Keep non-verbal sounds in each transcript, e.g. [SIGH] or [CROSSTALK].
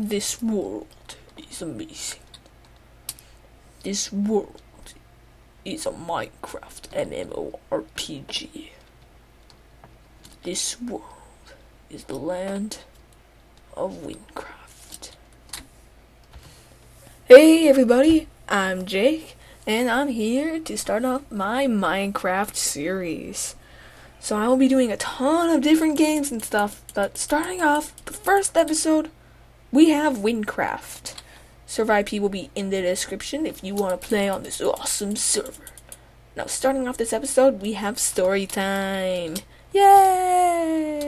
This world is amazing. This world is a Minecraft MMORPG. This world is the land of Wynncraft. Hey everybody, I'm Jake, and I'm here to start off my Minecraft series. So I will be doing a ton of different games and stuff, but starting off, the first episode, we have Wynncraft. Server IP will be in the description if you want to play on this awesome server. Now, starting off this episode, we have story time. Yay!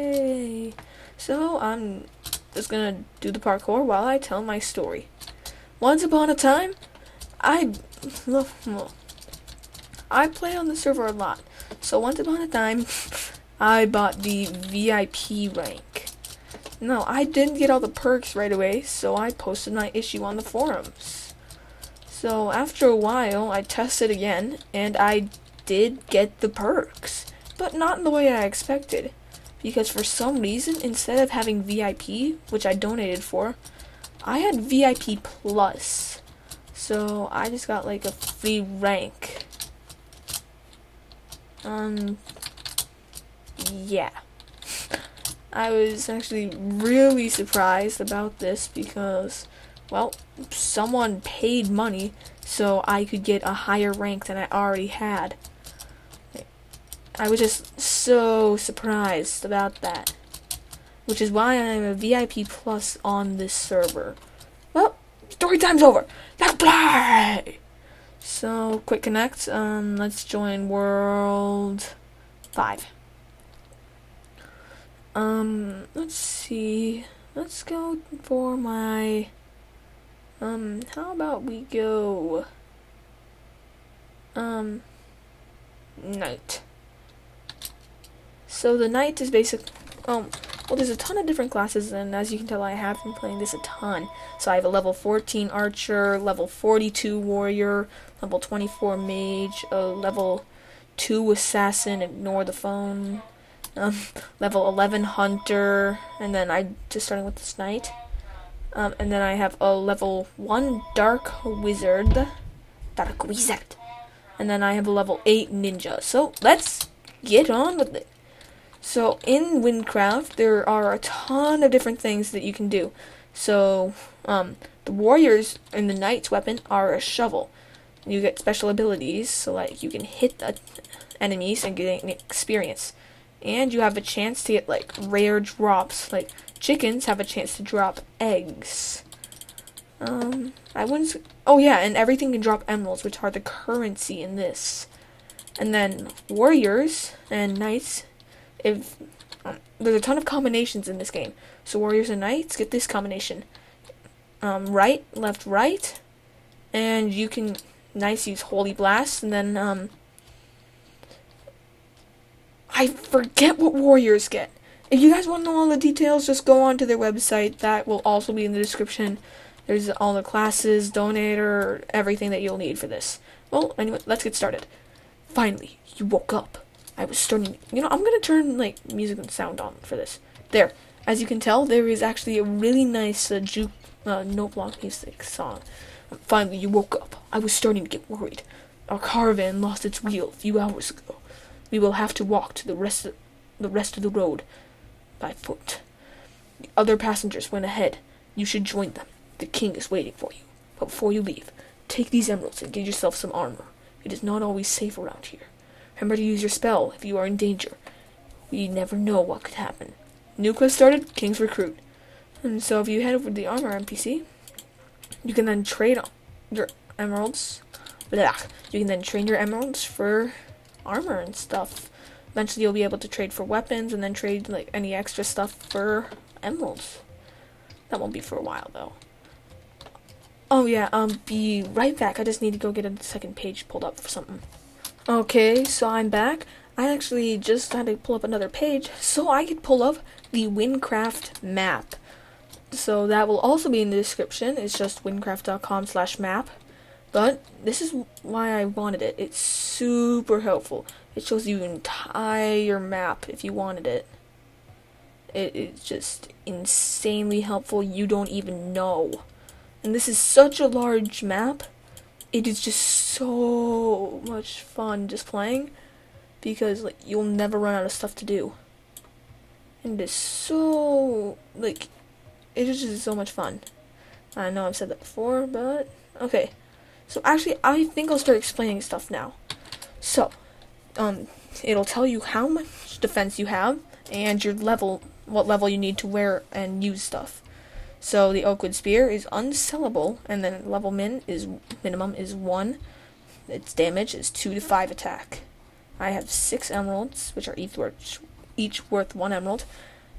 So, I'm just gonna do the parkour while I tell my story. Once upon a time, I. I play on the server a lot. So, once upon a time, [LAUGHS] I bought the VIP rank. No, I didn't get all the perks right away, so I posted my issue on the forums. So after a while, I tested again, and I did get the perks, but not in the way I expected. Because for some reason, instead of having VIP, which I donated for, I had VIP Plus. So I just got like a free rank. Um, yeah. I was actually really surprised about this because, well, someone paid money so I could get a higher rank than I already had. I was just so surprised about that. Which is why I'm a VIP plus on this server. Well, story time's over. Let's play! So, quick connect. Um, let's join World 5. Um, let's see. Let's go for my. Um, how about we go. Um, knight. So the knight is basic. Um, well, there's a ton of different classes, and as you can tell, I have been playing this a ton. So I have a level 14 archer, level 42 warrior, level 24 mage, a level 2 assassin, ignore the phone, um, level 11 hunter, and then I just starting with this knight. Um, and then I have a level 1 dark wizard, dark wizard, and then I have a level 8 ninja. So let's get on with it. So in Wynncraft, there are a ton of different things that you can do. So um, the warriors and the knight's weapon are a shovel. You get special abilities, so like you can hit the enemies and get experience and you have a chance to get like rare drops. Like chickens have a chance to drop eggs. Um, I wouldn't. Oh yeah, and everything can drop emeralds, which are the currency in this. And then warriors and knights. If um, there's a ton of combinations in this game, so warriors and knights get this combination. Um, right, left, right, and you can knights use holy blast, and then um, I forget what warriors get. If you guys want to know all the details, just go on to their website. That will also be in the description. There's all the classes, donator, everything that you'll need for this. Well, anyway, let's get started. Finally, you woke up. I was starting. You know, I'm gonna turn like music and sound on for this. There, as you can tell, there is actually a really nice uh, juke uh, note block music song. Finally, you woke up. I was starting to get worried. Our caravan lost its wheel a few hours ago. We will have to walk to the rest of the rest of the road by foot. The other passengers went ahead. You should join them. The king is waiting for you. But before you leave, take these emeralds and get yourself some armor. It is not always safe around here. Remember to use your spell if you are in danger. We never know what could happen. New quest started, King's Recruit. And so if you head over to the armor NPC, you can then trade your emeralds. Blah. You can then trade your emeralds for armor and stuff. Eventually, you'll be able to trade for weapons and then trade like any extra stuff for emeralds. That won't be for a while though. Oh yeah, um, be right back. I just need to go get a second page pulled up for something. Okay, so I'm back. I actually just had to pull up another page so I could pull up the Wynncraft map. So that will also be in the description. It's just wynncraft.com slash map. But this is why I wanted it. It's super helpful. It shows you entire map if you wanted it. It is just insanely helpful. You don't even know. And this is such a large map. It is just so much fun just playing because like you'll never run out of stuff to do. And it's so like it is just so much fun. I know I've said that before, but okay. So actually, I think I'll start explaining stuff now. So, um, it'll tell you how much defense you have and your level, what level you need to wear and use stuff. So the Oakwood Spear is unsellable, and then level min is minimum is one. Its damage is two to five attack. I have six emeralds, which are each worth each worth one emerald.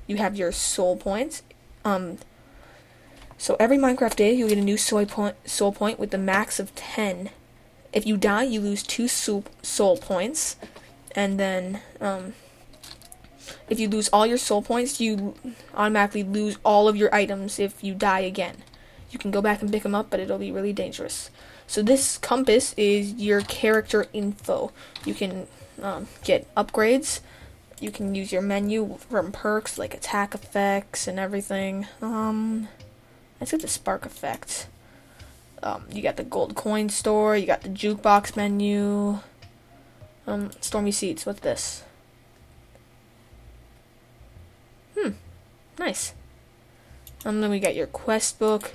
You have your soul points. Um, so every Minecraft day, you get a new soul point, soul point with the max of 10. If you die, you lose two soul, soul points. And then, um, if you lose all your soul points, you automatically lose all of your items if you die again. You can go back and pick them up, but it'll be really dangerous. So this compass is your character info. You can um, get upgrades. You can use your menu from perks like attack effects and everything. Um, Let's get the spark effect. Um, you got the gold coin store, you got the jukebox menu. Um, stormy seats, what's this? Hmm, nice. And then we got your quest book.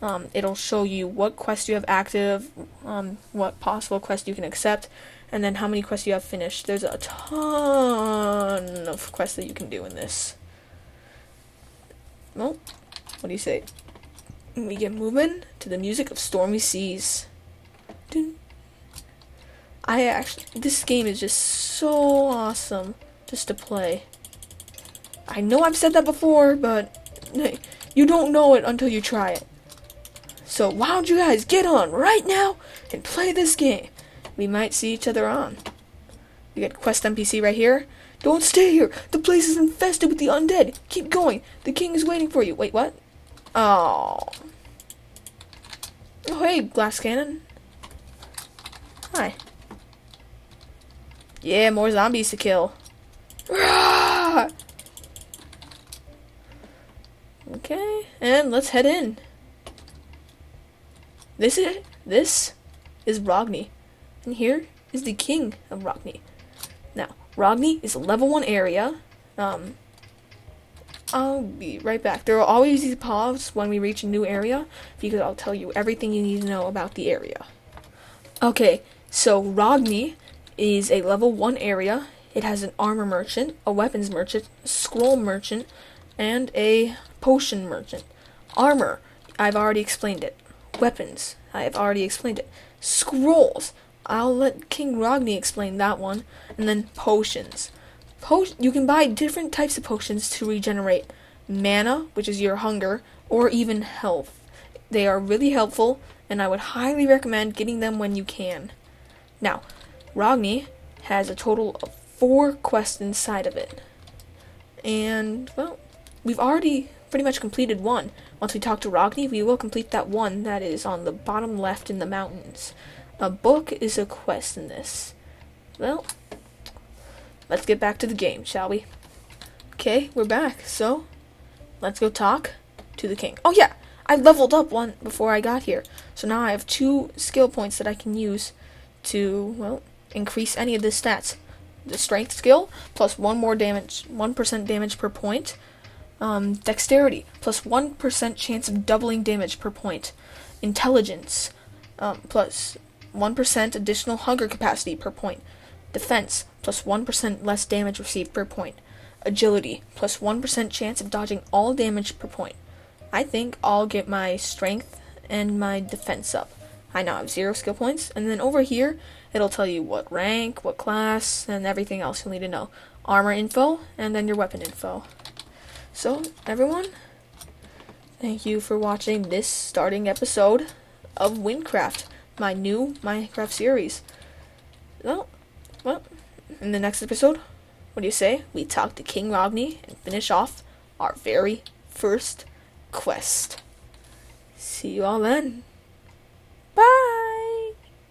Um, it'll show you what quest you have active, um, what possible quest you can accept, and then how many quests you have finished. There's a ton of quests that you can do in this. Well, what do you say? We get moving to the music of stormy seas. I actually, this game is just so awesome just to play. I know I've said that before, but [LAUGHS] you don't know it until you try it. So why don't you guys get on right now and play this game? We might see each other on. We got Quest NPC right here. Don't stay here. The place is infested with the undead. Keep going. The king is waiting for you. Wait, what? Oh. Oh, hey, glass cannon. Hi. Yeah, more zombies to kill. Okay, and let's head in. This is this is Ragni, and here is the king of Ragni. Now, Ragni is a level one area. Um, I'll be right back. There will always be pause when we reach a new area because I'll tell you everything you need to know about the area. Okay, so Ragni is a level 1 area. It has an armor merchant, a weapons merchant, a scroll merchant, and a potion merchant. Armor, I've already explained it. Weapons, I have already explained it. Scrolls, I'll let King Ragni explain that one. And then potions you can buy different types of potions to regenerate mana, which is your hunger, or even health. They are really helpful, and I would highly recommend getting them when you can. Now, Ragni has a total of four quests inside of it. And, well, we've already pretty much completed one. Once we talk to Ragni, we will complete that one that is on the bottom left in the mountains. A book is a quest in this. Well, let's get back to the game, shall we? Okay, we're back. So, let's go talk to the king. Oh yeah, I leveled up one before I got here. So now I have two skill points that I can use to, well, increase any of the stats. The strength skill, plus one more damage, 1% damage per point. Um, dexterity, plus 1 chance of doubling damage per point. Intelligence, um, plus 1 additional hunger capacity per point. Defense, plus 1% less damage received per point. Agility, plus 1 chance of dodging all damage per point. I think I'll get my strength and my defense up. I now have zero skill points, and then over here, it'll tell you what rank, what class, and everything else you'll need to know. Armor info, and then your weapon info. So, everyone, thank you for watching this starting episode of Wynncraft, my new Minecraft series. Well, well, in the next episode, what do you say? We talk to King Ragni and finish off our very first quest. See you all then.